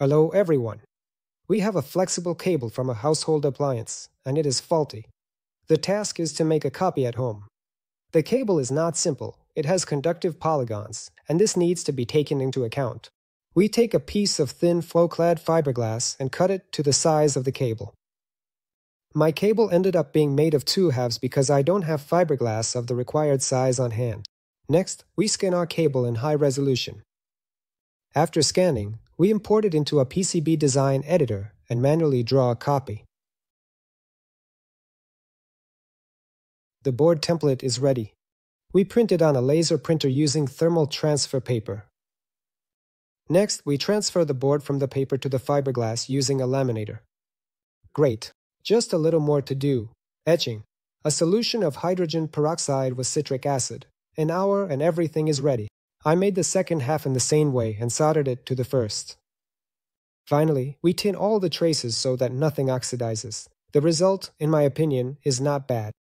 Hello, everyone. We have a flexible cable from a household appliance, and it is faulty. The task is to make a copy at home. The cable is not simple, it has conductive polygons, and this needs to be taken into account. We take a piece of thin foil-clad fiberglass and cut it to the size of the cable. My cable ended up being made of two halves because I don't have fiberglass of the required size on hand. Next, we scan our cable in high resolution. After scanning, we import it into a PCB design editor and manually draw a copy. The board template is ready. We print it on a laser printer using thermal transfer paper. Next, we transfer the board from the paper to the fiberglass using a laminator. Great. Just a little more to do. Etching. A solution of hydrogen peroxide with citric acid. An hour and everything is ready. I made the second half in the same way and soldered it to the first. Finally, we tin all the traces so that nothing oxidizes. The result, in my opinion, is not bad.